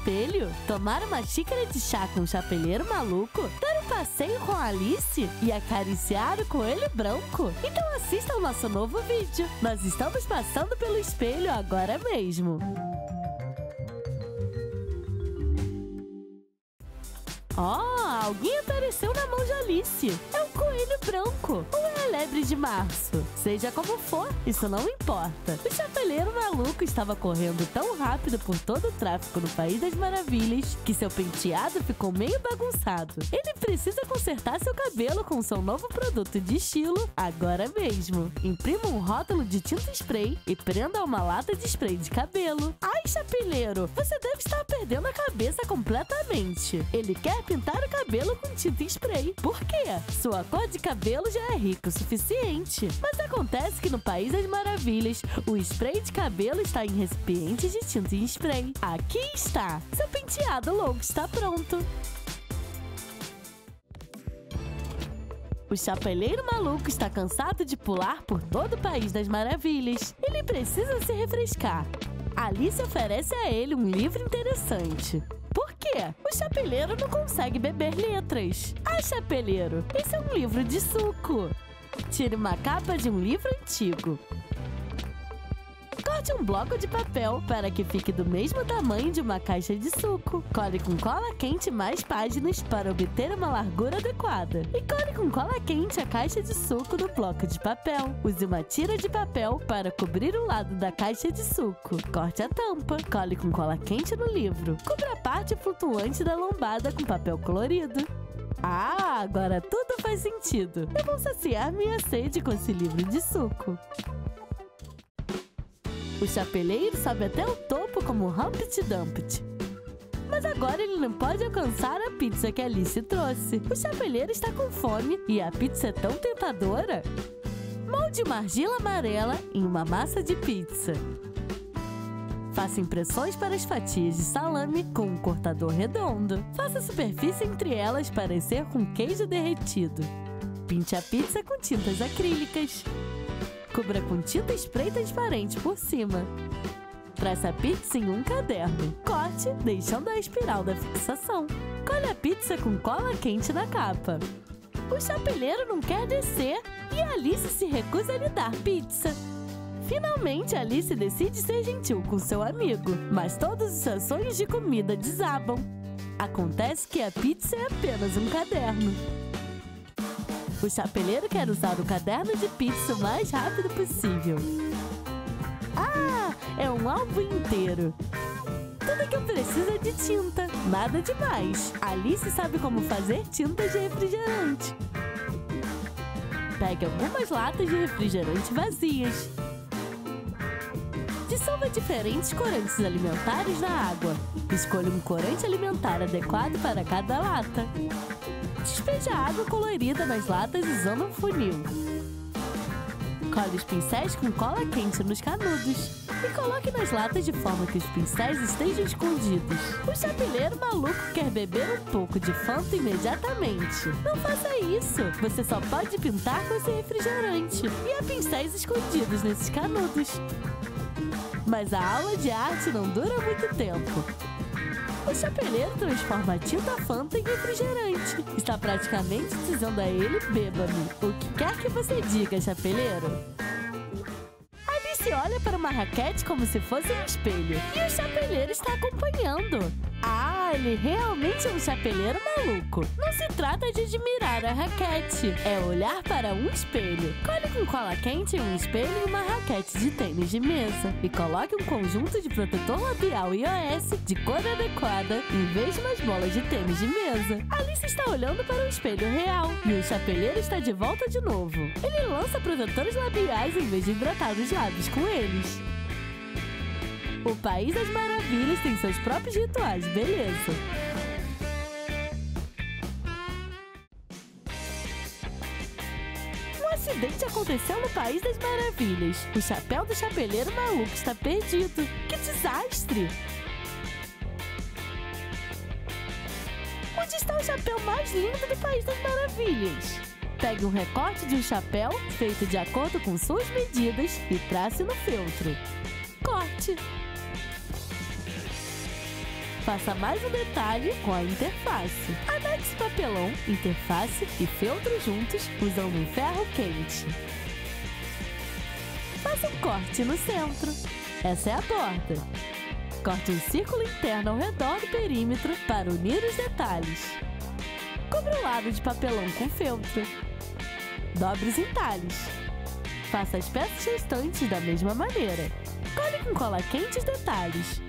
espelho, tomar uma xícara de chá com o chapeleiro maluco, dar um passeio com Alice e acariciar o coelho branco? Então assista ao nosso novo vídeo. Nós estamos passando pelo espelho agora mesmo. Oh, alguém apareceu na mão de Alice. É um coelho branco ou é a lebre de março. Seja como for, isso não importa. O chapeleiro maluco estava correndo tão rápido por todo o tráfico no País das Maravilhas que seu penteado ficou meio bagunçado. Ele precisa consertar seu cabelo com seu novo produto de estilo agora mesmo. Imprima um rótulo de tinta spray e prenda uma lata de spray de cabelo. Ai, chapeleiro, você deve estar perdendo a cabeça completamente. Ele quer pintar o cabelo com tinta spray. Por quê? Sua cor de cabelo já é rica o suficiente. Mas acontece que no País das Maravilhas, o spray de cabelo está em recipientes de tinta em spray. Aqui está! Seu penteado longo está pronto. O chapeleiro maluco está cansado de pular por todo o País das Maravilhas. Ele precisa se refrescar. Alice oferece a ele um livro interessante. Por quê? O chapeleiro não consegue beber letras. Ah, chapeleiro, esse é um livro de suco. Tire uma capa de um livro antigo. Corte um bloco de papel para que fique do mesmo tamanho de uma caixa de suco. Cole com cola quente mais páginas para obter uma largura adequada. E cole com cola quente a caixa de suco no bloco de papel. Use uma tira de papel para cobrir o lado da caixa de suco. Corte a tampa. Cole com cola quente no livro. Cubra a parte flutuante da lombada com papel colorido. Ah, agora tudo faz sentido. Eu vou saciar minha sede com esse livro de suco. O chapeleiro sobe até o topo como Humpty Dumpty. Mas agora ele não pode alcançar a pizza que Alice trouxe. O chapeleiro está com fome e a pizza é tão tentadora. Molde uma argila amarela em uma massa de pizza. Faça impressões para as fatias de salame com um cortador redondo. Faça a superfície entre elas parecer com queijo derretido. Pinte a pizza com tintas acrílicas. Cubra com tinta spray transparente por cima. Presse a pizza em um caderno. Corte, deixando a espiral da fixação. Colhe a pizza com cola quente na capa. O chapeleiro não quer descer e Alice se recusa a lhe dar pizza. Finalmente, Alice decide ser gentil com seu amigo, mas todos os seus sonhos de comida desabam. Acontece que a pizza é apenas um caderno. O chapeleiro quer usar o caderno de pizza o mais rápido possível. Ah, é um álbum inteiro. Tudo que eu preciso é de tinta, nada demais. Alice sabe como fazer tinta de refrigerante. Pegue algumas latas de refrigerante vazias. Dissolva diferentes corantes alimentares na água. Escolha um corante alimentar adequado para cada lata. Despeje a água colorida nas latas usando um funil. Cole os pincéis com cola quente nos canudos. E coloque nas latas de forma que os pincéis estejam escondidos. O chapeleiro maluco quer beber um pouco de Fanta imediatamente. Não faça isso! Você só pode pintar com esse refrigerante. E há pincéis escondidos nesses canudos. Mas a aula de arte não dura muito tempo. O chapeleiro transforma a tinta Fanta em refrigerante. Está praticamente dizendo a ele: beba-me. O que quer que você diga, chapeleiro? Alice olha para uma raquete como se fosse um espelho. E o chapeleiro está acompanhando. Ele realmente é um chapeleiro maluco. Não se trata de admirar a raquete, é olhar para um espelho. Cole com cola quente um espelho e uma raquete de tênis de mesa. E coloque um conjunto de protetor labial iOS de cor adequada em vez de umas bolas de tênis de mesa. Alice está olhando para o espelho real e o chapeleiro está de volta de novo. Ele lança protetores labiais em vez de hidratar os lábios com eles. O País das Maravilhas tem seus próprios rituais, beleza? Um acidente aconteceu no País das Maravilhas. O chapéu do chapeleiro maluco está perdido. Que desastre! Onde está o chapéu mais lindo do País das Maravilhas? Pegue um recorte de um chapéu feito de acordo com suas medidas e trace no feltro. Corte! Faça mais um detalhe com a interface. Anexe papelão, interface e feltro juntos usando um ferro quente. Faça um corte no centro. Essa é a borda. Corte um círculo interno ao redor do perímetro para unir os detalhes. Cubra o lado de papelão com feltro. Dobre os entalhes. Faça as peças restantes da mesma maneira. Cole com cola quente os detalhes.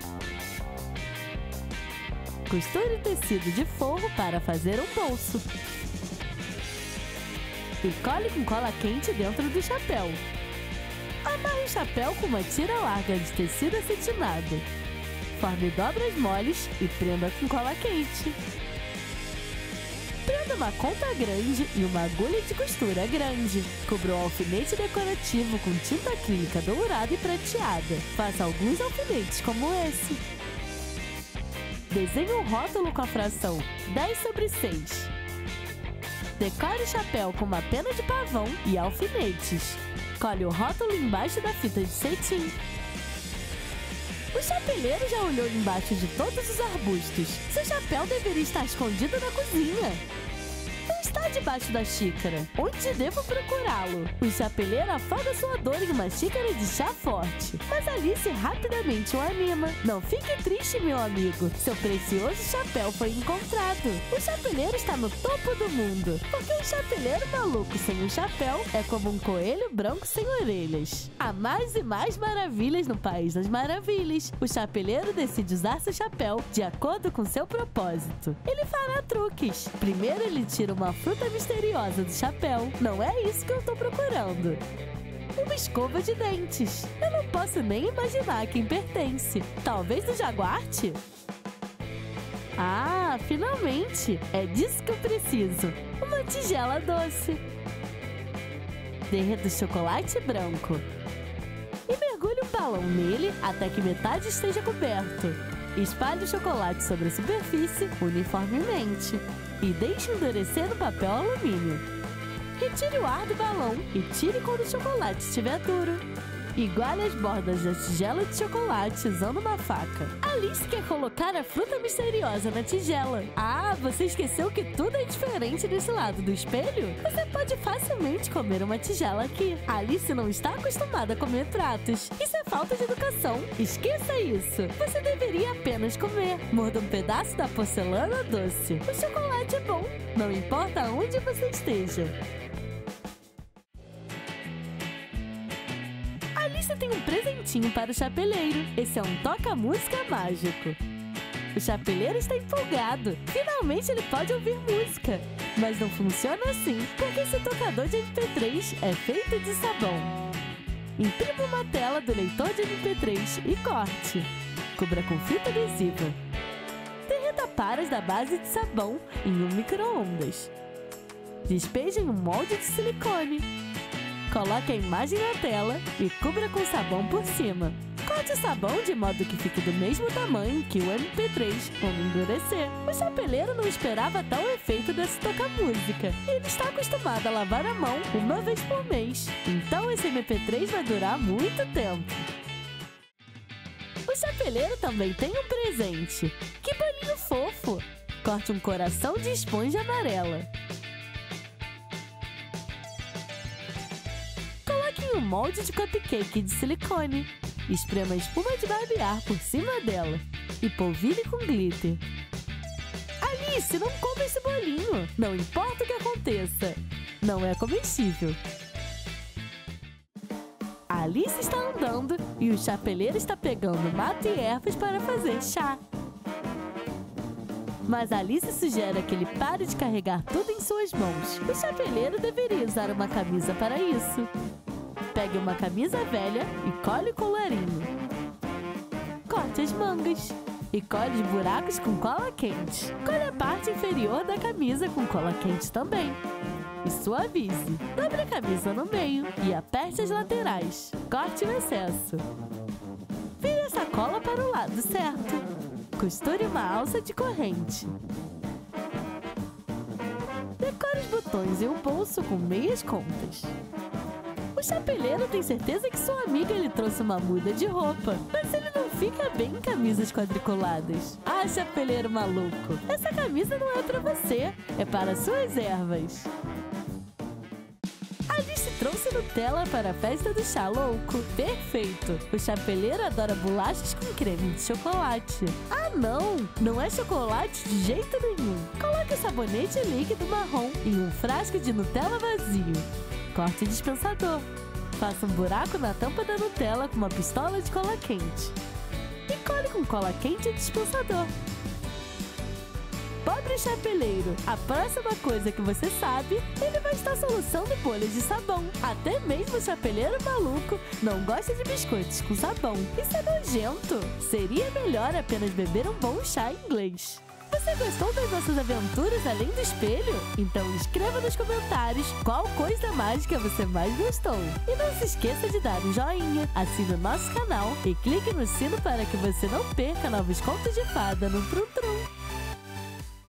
Costure tecido de forro para fazer um bolso. E cole com cola quente dentro do chapéu. Amarre o chapéu com uma tira larga de tecido acetinado. Forme dobras moles e prenda com cola quente. Prenda uma conta grande e uma agulha de costura grande. Cubra um alfinete decorativo com tinta acrílica dourada e prateada. Faça alguns alfinetes como esse. Desenhe um rótulo com a fração 10 sobre 6. Decore o chapéu com uma pena de pavão e alfinetes. Colhe o rótulo embaixo da fita de cetim. O chapeleiro já olhou embaixo de todos os arbustos. Seu chapéu deveria estar escondido na cozinha está debaixo da xícara. Onde devo procurá-lo? O chapeleiro afoga sua dor em uma xícara de chá forte. Mas Alice rapidamente o anima. Não fique triste, meu amigo. Seu precioso chapéu foi encontrado. O chapeleiro está no topo do mundo. Porque um chapeleiro maluco sem um chapéu é como um coelho branco sem orelhas. Há mais e mais maravilhas no País das Maravilhas. O chapeleiro decide usar seu chapéu de acordo com seu propósito. Ele fará truques. Primeiro ele tira uma fruta misteriosa do chapéu. Não é isso que eu tô procurando. Uma escova de dentes. Eu não posso nem imaginar quem pertence. Talvez do jaguarte? Ah, finalmente! É disso que eu preciso. Uma tigela doce. Derreta o chocolate branco. E mergulhe um balão nele até que metade esteja coberto. Espalhe o chocolate sobre a superfície uniformemente e deixe endurecer no papel alumínio. Retire o ar do balão e tire quando o chocolate estiver duro. Iguale as bordas da tigela de chocolate usando uma faca. Alice quer colocar a fruta misteriosa na tigela. Ah, você esqueceu que tudo é diferente desse lado do espelho? Você pode facilmente comer uma tigela aqui. Alice não está acostumada a comer pratos. Isso é falta de educação. Esqueça isso. Você deveria apenas comer. Morda um pedaço da porcelana doce. O chocolate é bom. Não importa onde você esteja. Alice tem um presentinho para o chapeleiro. Esse é um toca-música mágico. O chapeleiro está empolgado. Finalmente ele pode ouvir música. Mas não funciona assim, porque esse tocador de MP3 é feito de sabão. Imprima uma tela do leitor de MP3 e corte. Cubra com fita adesiva. Derreta paras da base de sabão em um micro-ondas. Despeje em um molde de silicone. Coloque a imagem na tela e cubra com sabão por cima. Corte o sabão de modo que fique do mesmo tamanho que o MP3 quando endurecer. O chapeleiro não esperava tal efeito desse toca-música. Ele está acostumado a lavar a mão uma vez por mês. Então esse MP3 vai durar muito tempo. O chapeleiro também tem um presente. Que bolinho fofo! Corte um coração de esponja amarela. Um molde de cupcake de silicone. Esprema espuma de barbear por cima dela e polvilhe com glitter. Alice, não come esse bolinho! Não importa o que aconteça, não é comestível. A Alice está andando e o chapeleiro está pegando mato e ervas para fazer chá. Mas Alice sugere que ele pare de carregar tudo em suas mãos. O chapeleiro deveria usar uma camisa para isso. Pegue uma camisa velha e colhe o colarinho. Corte as mangas e colhe os buracos com cola quente. Colhe a parte inferior da camisa com cola quente também. E suavize. Dobre a camisa no meio e aperte as laterais. Corte o excesso. Vire a sacola para o lado certo. Costure uma alça de corrente. Decore os botões e o bolso com meias contas. O chapeleiro tem certeza que sua amiga lhe trouxe uma muda de roupa, mas ele não fica bem em camisas quadriculadas. Ah, chapeleiro maluco, essa camisa não é para você, é para suas ervas. Alice trouxe Nutella para a festa do chá louco. Perfeito! O chapeleiro adora bolachas com creme de chocolate. Ah, não! Não é chocolate de jeito nenhum. Coloque o sabonete líquido marrom em um frasco de Nutella vazio. Corte dispensador. Faça um buraco na tampa da Nutella com uma pistola de cola quente. E cole com cola quente o dispensador. Pobre chapeleiro, a próxima coisa que você sabe, ele vai estar soluçando bolhas de sabão. Até mesmo o chapeleiro maluco não gosta de biscoitos com sabão. Isso é nojento. Seria melhor apenas beber um bom chá inglês. Você gostou das nossas aventuras além do espelho? Então escreva nos comentários qual coisa mágica você mais gostou. E não se esqueça de dar um joinha, assine o nosso canal e clique no sino para que você não perca novos contos de fada no Trum Trum.